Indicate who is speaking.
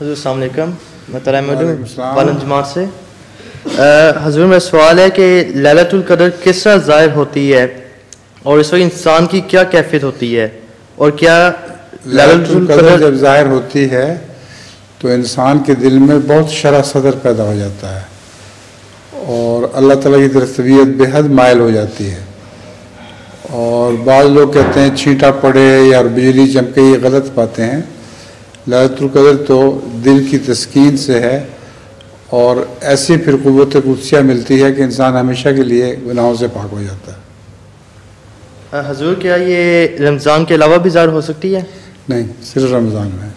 Speaker 1: हजूर जमात से। हजूर मेरा सवाल है कि लैलतुल कदर किस तरह ज़ाहिर होती है और इस वक्त इंसान की क्या कैफियत होती है और क्या
Speaker 2: लैलतुल कदर जब ज़ाहिर होती है तो इंसान के दिल में बहुत शरा सदर पैदा हो जाता है और अल्लाह ताला की तरफ़ तबीयत बेहद मायल हो जाती है। और बाद लोग कहते हैं छींटा पड़े या बिजली चमके ये गलत बातें हैं। लैलतुल तो दिल की तस्कीन से है और ऐसी फिर क़वत कुदसिया मिलती है कि इंसान हमेशा के लिए गुनाहों से पाक हो जाता है।
Speaker 1: हजूर क्या ये रमज़ान के अलावा भी ज़ाहिर हो सकती है?
Speaker 2: नहीं सिर्फ़ रमज़ान में।